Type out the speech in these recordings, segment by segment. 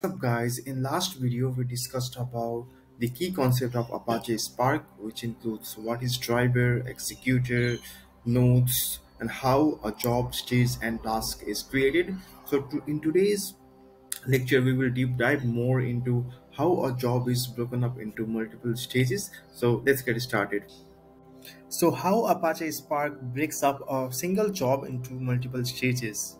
What's up guys, in last video we discussed about the key concept of Apache Spark which includes what is driver, executor, nodes and how a job stage and task is created. So to, in today's lecture we will deep dive more into how a job is broken up into multiple stages. So let's get started. So how Apache Spark breaks up a single job into multiple stages.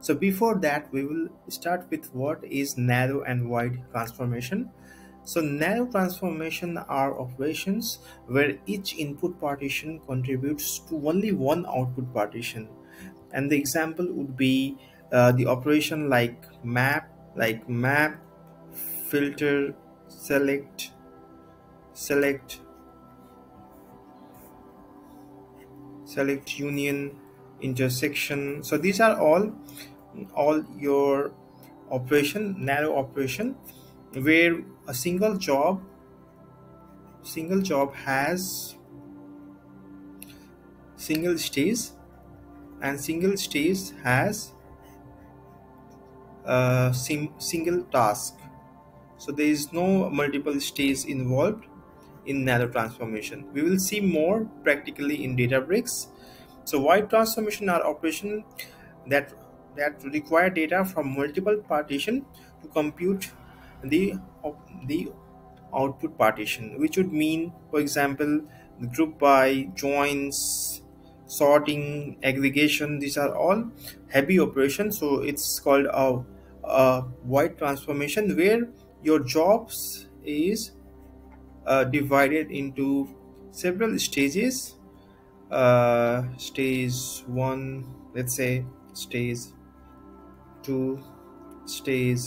So before that, we will start with what is narrow and wide transformation. So narrow transformation are operations where each input partition contributes to only one output partition. And the example would be uh, the operation like map, like map, filter, select, select, select union, intersection. So these are all all your operation narrow operation where a single job single job has single stage and single stage has a sim single task. So there is no multiple stages involved in narrow transformation. We will see more practically in databricks so wide transformation are operation that that require data from multiple partition to compute the the output partition which would mean for example the group by joins sorting aggregation these are all heavy operations. So it's called a, a wide transformation where your jobs is uh, divided into several stages uh, stage one let's say stage 2 stage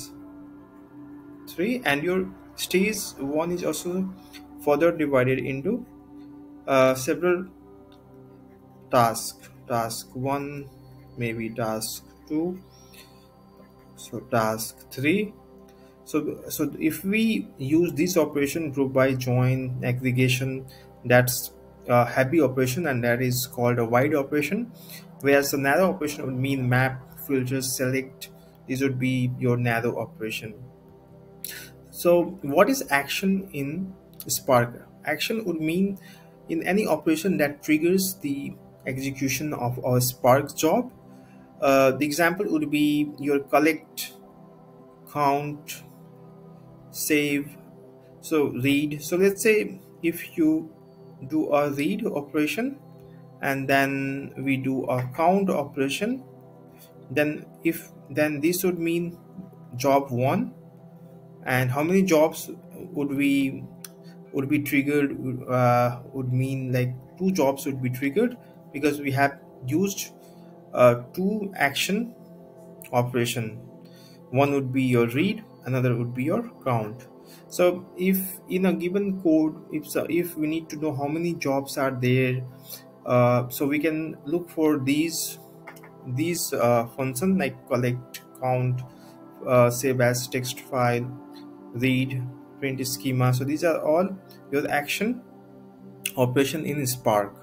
3 and your stage 1 is also further divided into uh, several tasks. Task 1 maybe task 2 so task 3 so so if we use this operation group by join aggregation that's a heavy operation and that is called a wide operation whereas the narrow operation would mean map filter select. This would be your narrow operation. So what is action in spark? Action would mean in any operation that triggers the execution of a spark job. Uh, the example would be your collect count save so read. So let's say if you do a read operation and then we do a count operation. Then if then this would mean job one. And how many jobs would we would be triggered uh, would mean like two jobs would be triggered because we have used uh, two action operation. One would be your read another would be your count so if in a given code if so, if we need to know how many jobs are there uh, so we can look for these these uh, function like collect count uh, save as text file read print schema. So these are all your action operation in spark.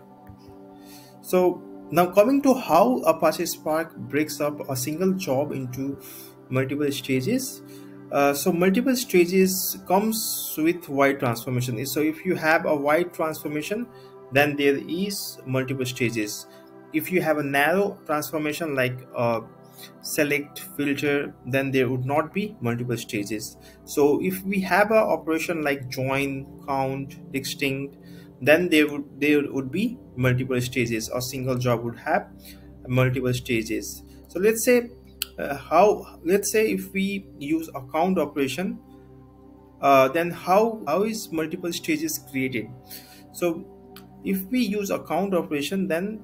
So now coming to how apache spark breaks up a single job into multiple stages uh, so multiple stages comes with wide transformation. So if you have a wide transformation then there is multiple stages. If you have a narrow transformation like uh, select filter then there would not be multiple stages. So if we have a operation like join count distinct then there would there would be multiple stages. A single job would have multiple stages. So let's say uh, how let's say if we use account operation uh, then how how is multiple stages created? So if we use account operation then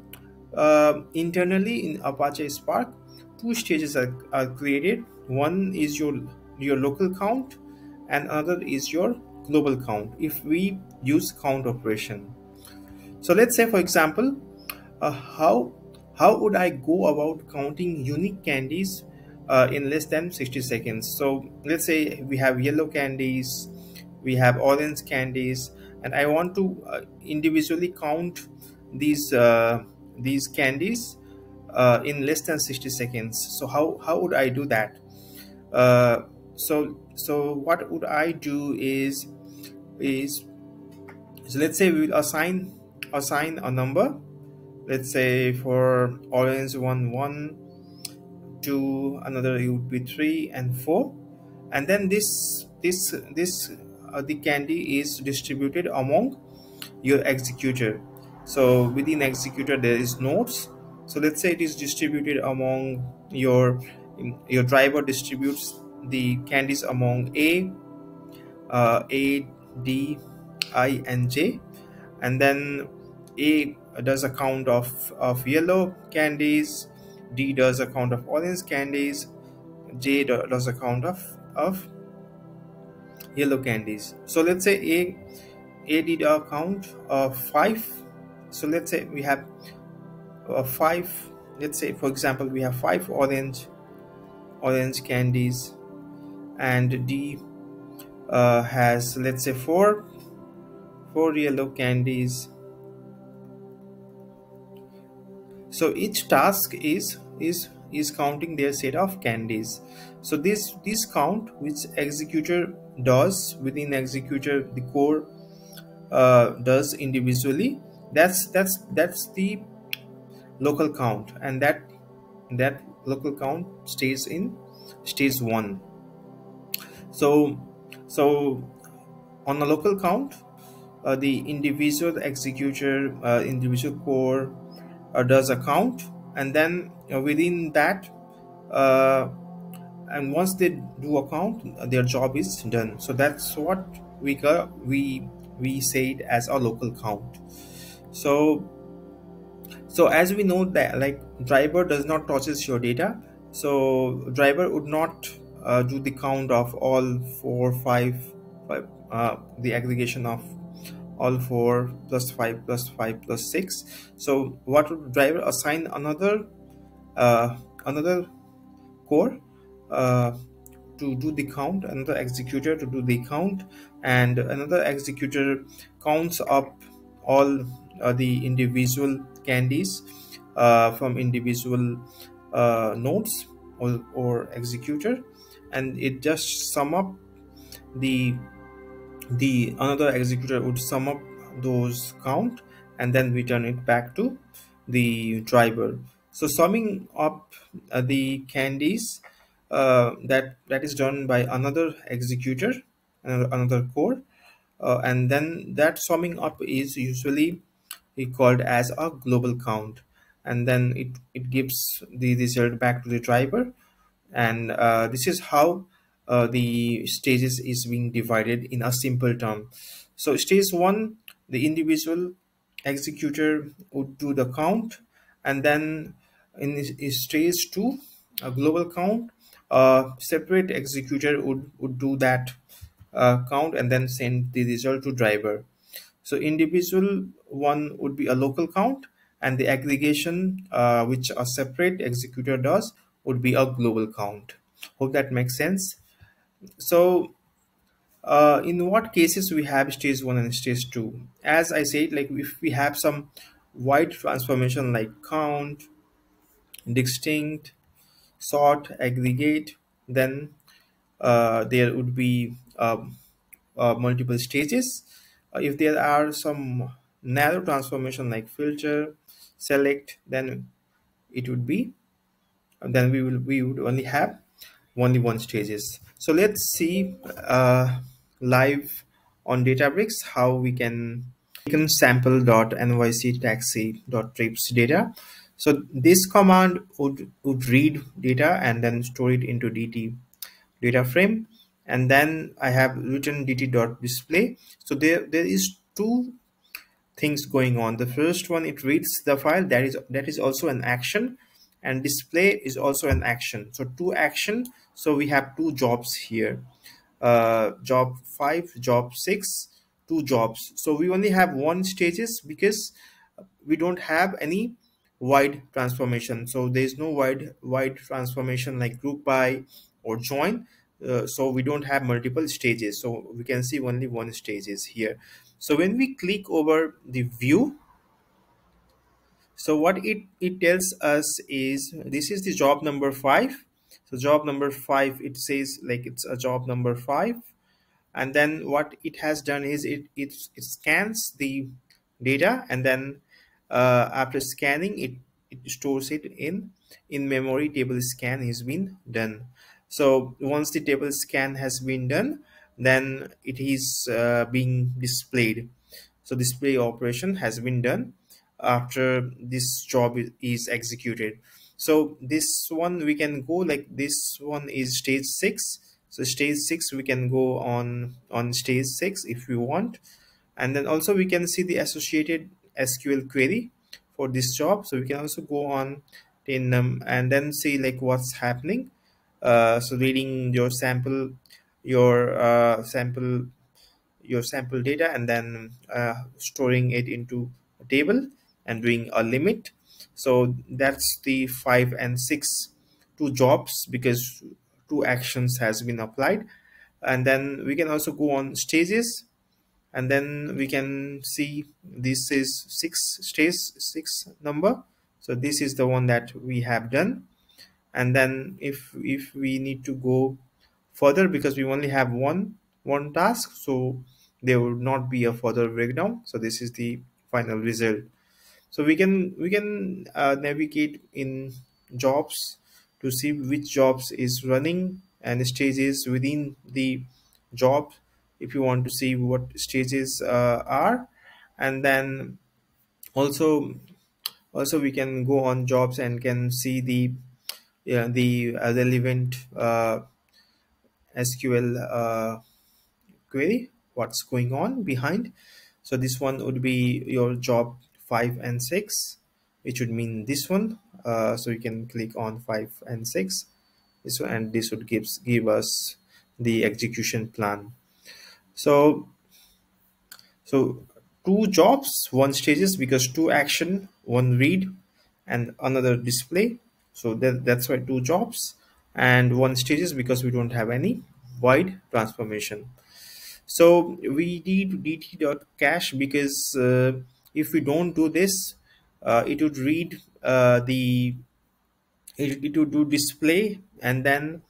uh, internally in apache spark two stages are, are created. One is your your local count and another is your global count if we use count operation. So let's say for example uh, how how would i go about counting unique candies uh, in less than 60 seconds? So let's say we have yellow candies we have orange candies and i want to uh, individually count these uh, these candies uh, in less than 60 seconds. So how how would i do that? Uh, so so what would i do is is so let's say we will assign assign a number let's say for orange one one two another it would be three and four. And then this this this uh, the candy is distributed among your executor. So within executor there is nodes so let's say it is distributed among your your driver distributes the candies among a uh, a d i and j. And then a does a count of of yellow candies d does a count of orange candies j does a count of of yellow candies. So let's say a a did a count of five. So let's say we have uh, five. Let's say for example we have five orange orange candies. And d uh, has let's say four four yellow candies so each task is is is counting their set of candies. So this this count which executor does within executor the core uh, does individually that's that's that's the local count. And that that local count stays in stage one. So so on a local count uh, the individual executor uh, individual core does account and then within that uh, and once they do account their job is done. So that's what we got we we say it as a local count. So so as we know that like driver does not touches your data so driver would not uh, do the count of all four five, five uh, the aggregation of all 4 plus 5 plus 5 plus 6 so what would driver assign another uh, another core uh, to do the count another executor to do the count and another executor counts up all uh, the individual candies uh, from individual uh, nodes or, or executor and it just sum up the the another executor would sum up those count and then return it back to the driver. So summing up uh, the candies uh, that that is done by another executor another, another core uh, and then that summing up is usually called as a global count. And then it, it gives the result back to the driver. And uh, this is how uh, the stages is being divided in a simple term. So stage one the individual executor would do the count and then in stage two a global count a separate executor would would do that uh, count and then send the result to driver. So individual one would be a local count and the aggregation uh, which a separate executor does would be a global count. Hope that makes sense so uh, in what cases we have stage 1 and stage 2 as i said like if we have some wide transformation like count distinct sort aggregate then uh, there would be um, uh, multiple stages. Uh, if there are some narrow transformation like filter select then it would be then we will we would only have only one stages. So let's see uh, live on databricks how we can we can sample dot nyc taxi dot trips data. So this command would would read data and then store it into dt data frame. And then i have written dt dot display. So there there is two things going on. The first one it reads the file. That is that is also an action and display is also an action. So two action. So we have two jobs here. Uh, job 5 job 6 two jobs. So we only have one stages because we don't have any wide transformation. So there is no wide wide transformation like group by or join. Uh, so we don't have multiple stages. So we can see only one stages here. So when we click over the view so what it it tells us is this is the job number five. So job number five it says like it's a job number five. And then what it has done is it it, it scans the data and then uh, after scanning it it stores it in in memory. Table scan has been done. So once the table scan has been done then it is uh, being displayed. So display operation has been done after this job is executed. So this one we can go like this one is stage 6 so stage 6 we can go on on stage 6 if we want. And then also we can see the associated sql query for this job. So we can also go on in um, and then see like what's happening. Uh, so reading your sample your uh, sample your sample data and then uh, storing it into a table and doing a limit. So that's the five and six two jobs because two actions has been applied. And then we can also go on stages. And then we can see this is six stage six number. So this is the one that we have done. And then if if we need to go further because we only have one one task so there would not be a further breakdown. So this is the final result so we can we can uh, navigate in jobs to see which jobs is running and stages within the job if you want to see what stages uh, are. And then also also we can go on jobs and can see the yeah, the uh, relevant uh, SQL uh, query what's going on behind. So this one would be your job 5 and 6 it should mean this one. Uh, so you can click on 5 and 6 this one and this would gives give us the execution plan. So so two jobs one stages because two action one read and another display. So that, that's why two jobs. And one stages because we don't have any wide transformation. So we need dt.cache because uh, if we don't do this uh, it would read uh, the it, it would do display and then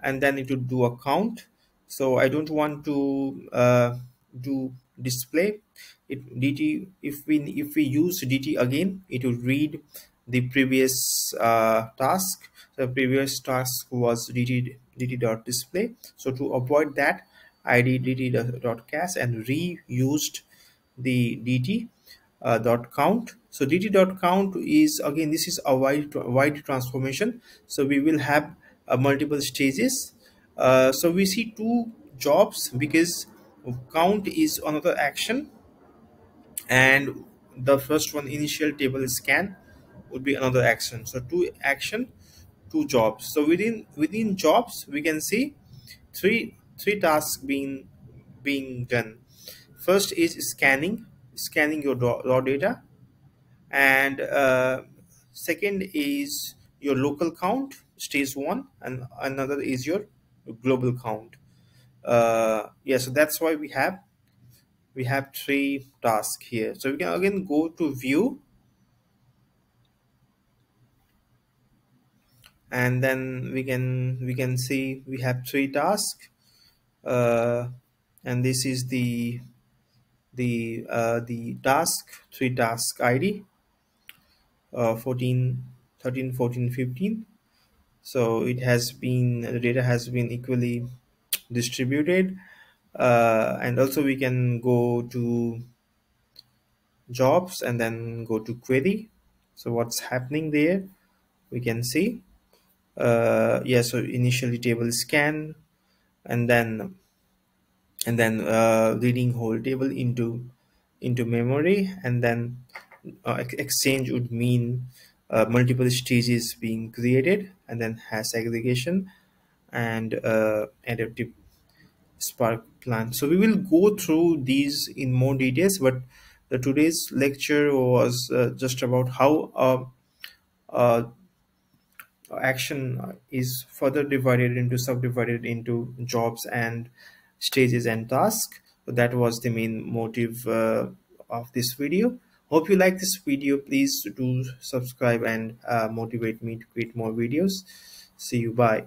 and then it would do a count so i don't want to uh, do display. It dt if we if we use dt again it would read the previous uh, task. The previous task was dt dt dot display. So to avoid that i did dt dot cache and reused the dt uh, dot count. So dt dot count is again this is a wide wide transformation. So we will have uh, multiple stages. Uh, so we see two jobs because count is another action. And the first one initial table scan would be another action. So two action two jobs. So within within jobs we can see three three tasks being being done. First is scanning scanning your raw data. And uh, second is your local count stage one and another is your global count. Uh, yeah so that's why we have we have three tasks here. So we can again go to view. And then we can we can see we have three tasks. Uh, and this is the the uh, the task three task id uh, 14 13 14 15 so it has been the data has been equally distributed. Uh, and also we can go to jobs and then go to query. So what's happening there? We can see. Uh, yeah so initially table scan and then and then uh, reading whole table into into memory and then uh, exchange would mean uh, multiple stages being created and then hash aggregation and uh, adaptive spark plan. So we will go through these in more details but the today's lecture was uh, just about how uh, uh, action is further divided into subdivided into jobs and stages and tasks so that was the main motive uh, of this video hope you like this video please do subscribe and uh, motivate me to create more videos See you. Bye.